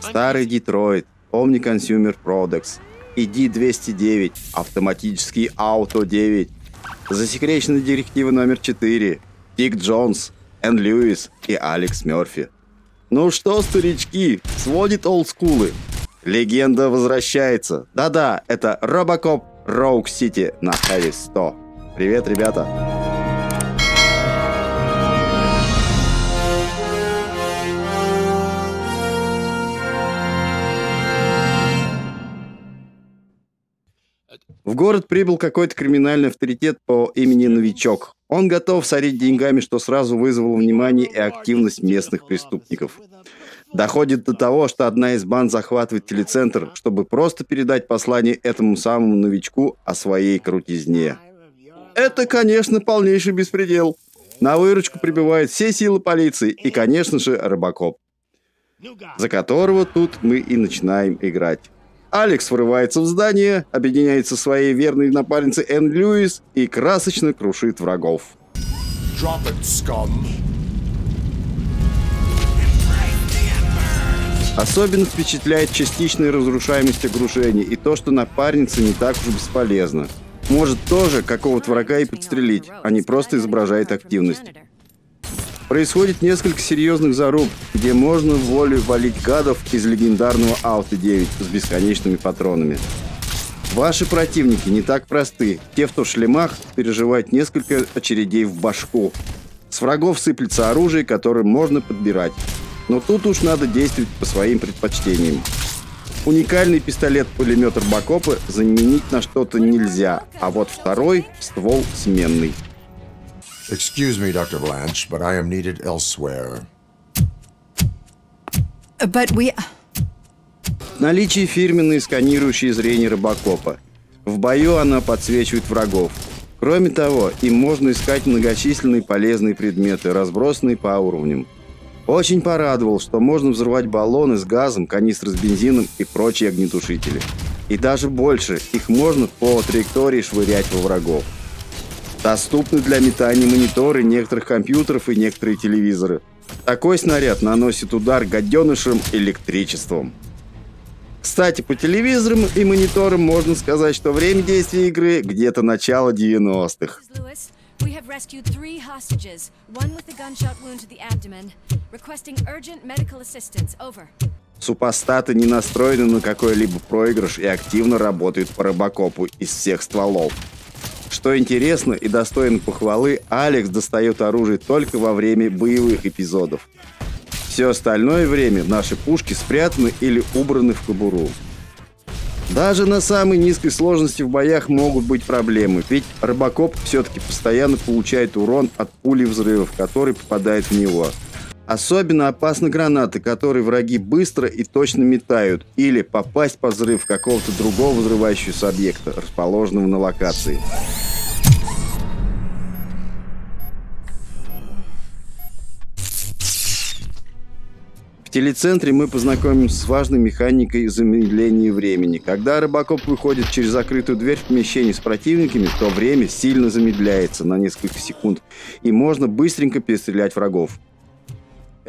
Старый Детройт, Omni Consumer Products, ID-209, автоматический Auto 9, засекреченная директива номер 4, Дик Джонс, Энн Льюис и Алекс Мерфи. Ну что, старички, сводит олдскулы. Легенда возвращается. Да-да, это Робокоп Роук Сити на Хэви 100. Привет, ребята. Город прибыл какой-то криминальный авторитет по имени Новичок. Он готов сорить деньгами, что сразу вызвало внимание и активность местных преступников. Доходит до того, что одна из банд захватывает телецентр, чтобы просто передать послание этому самому новичку о своей крутизне. Это, конечно, полнейший беспредел. На выручку прибывают все силы полиции и, конечно же, Рыбакоп, за которого тут мы и начинаем играть. Алекс врывается в здание, объединяется со своей верной напарницей Энн Льюис и красочно крушит врагов. Drop it, scum. Особенно впечатляет частичная разрушаемость огрушений и то, что напарница не так уж бесполезна. Может тоже какого-то врага и подстрелить, а не просто изображает активность. Происходит несколько серьезных заруб, где можно волю валить гадов из легендарного Ауто-9 с бесконечными патронами. Ваши противники не так просты. Те, кто в шлемах, переживают несколько очередей в башку. С врагов сыплется оружие, которое можно подбирать. Но тут уж надо действовать по своим предпочтениям. Уникальный пистолет-пулемет Рыбакопа заменить на что-то нельзя, а вот второй – ствол сменный. Excuse me, Dr. Blanche, but I am needed elsewhere. But we. Наличие фирменной сканирующей зрение Рыбакопа. В бою она подсвечивает врагов. Кроме того, им можно искать многочисленные полезные предметы, разбросанные по уровням. Очень порадовал, что можно взрывать баллоны с газом, канистры с бензином и прочие огнетушители. И даже больше, их можно по траектории швырять во врагов. Доступны для метания мониторы некоторых компьютеров и некоторые телевизоры. Такой снаряд наносит удар гаденышем электричеством. Кстати, по телевизорам и мониторам можно сказать, что время действия игры где-то начало 90-х. Mrs. Lewis, we have rescued three hostages, one with a gunshot wound to the abdomen, requesting urgent medical assistance. Over. Супостаты не настроены на какой-либо проигрыш и активно работают по рыбакопу из всех стволов. Что интересно и достойно похвалы, Алекс достает оружие только во время боевых эпизодов. Все остальное время наши пушки спрятаны или убраны в кобуру. Даже на самой низкой сложности в боях могут быть проблемы, ведь Робокоп все-таки постоянно получает урон от пули взрывов, который попадает в него. Особенно опасны гранаты, которые враги быстро и точно метают, или попасть под взрыв какого-то другого взрывающегося объекта, расположенного на локации. В телецентре мы познакомимся с важной механикой замедления времени. Когда рыбакоп выходит через закрытую дверь в помещении с противниками, то время сильно замедляется на несколько секунд, и можно быстренько перестрелять врагов.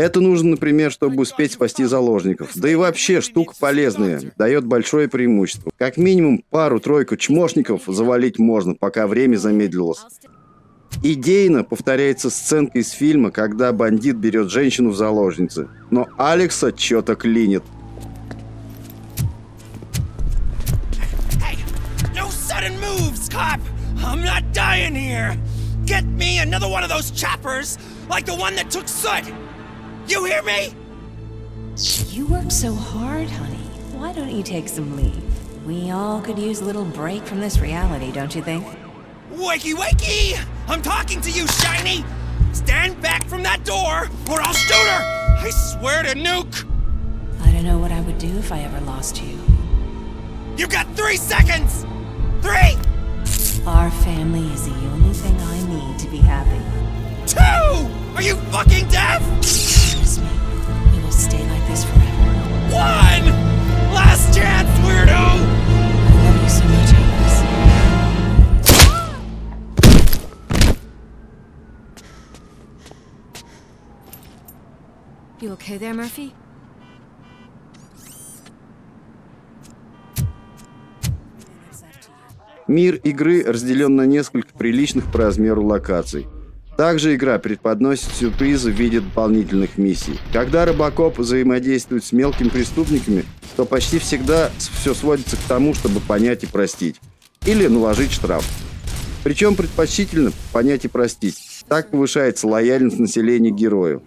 Это нужно, например, чтобы успеть спасти заложников. Да и вообще, штука полезная, дает большое преимущество. Как минимум пару-тройку чмошников завалить можно, пока время замедлилось. Идейно повторяется сценка из фильма, когда бандит берет женщину в заложницы. Но Алекса что-то клинит. Hey, no! Get me another one of those choppers, like the one that took Soot! You hear me? You work so hard, honey. Why don't you take some leave? We all could use a little break from this reality, don't you think? Wakey, wakey! I'm talking to you, Shiny! Stand back from that door, or I'll shoot her! I swear to nuke! I don't know what I would do if I ever lost you. You've got three seconds! Three! Our family is the only thing I need to be happy. Two! Are you fucking deaf? You okay there, Murphy? Мир игры разделен на несколько приличных по размеру локаций. Также игра преподносит сюрпризы в виде дополнительных миссий. Когда Робокоп взаимодействует с мелкими преступниками, то почти всегда все сводится к тому, чтобы понять и простить. Или наложить штраф. Причем предпочтительно понять и простить. Так повышается лояльность населения герою.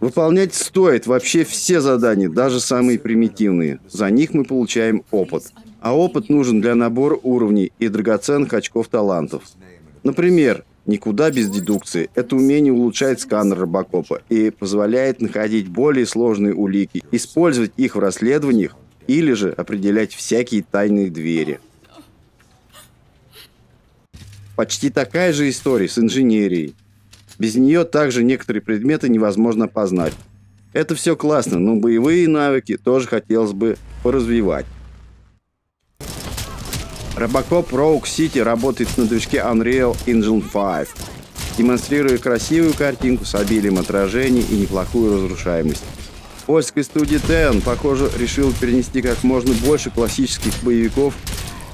Выполнять стоит вообще все задания, даже самые примитивные. За них мы получаем опыт. А опыт нужен для набора уровней и драгоценных очков талантов. Например, никуда без дедукции. Это умение улучшает сканер Робокопа и позволяет находить более сложные улики, использовать их в расследованиях или же определять всякие тайные двери. Почти такая же история с инженерией. Без нее также некоторые предметы невозможно познать. Это все классно, но боевые навыки тоже хотелось бы поразвивать. Робокоп Rogue City работает на движке Unreal Engine 5, демонстрируя красивую картинку с обилием отражений и неплохую разрушаемость. Польская студия Ten, похоже, решила перенести как можно больше классических боевиков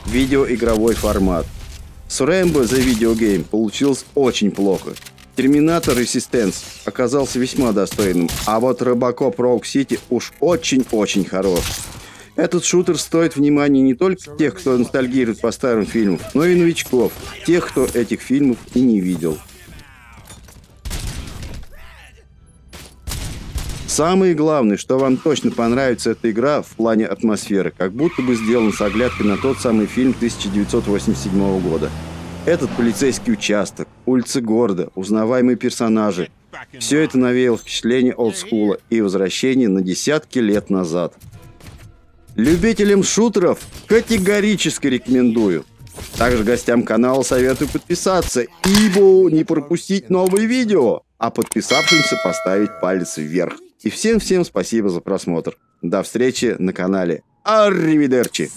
в видеоигровой формат. С Рэмбо Video Game получилось очень плохо. Терминатор Resistance оказался весьма достойным, а вот Робокоп Rogue City уж очень-очень хорош. Этот шутер стоит внимания не только тех, кто ностальгирует по старым фильмам, но и новичков, тех, кто этих фильмов и не видел. Самое главное, что вам точно понравится эта игра в плане атмосферы, как будто бы сделана с оглядкой на тот самый фильм 1987 года. Этот полицейский участок, улицы города, узнаваемые персонажи – все это навеяло впечатление олдскула и возвращение на десятки лет назад – Любителям шутеров категорически рекомендую. Также гостям канала советую подписаться, ибо не пропустить новые видео, а подписавшимся поставить палец вверх. И всем-всем спасибо за просмотр. До встречи на канале. Арривидерчи!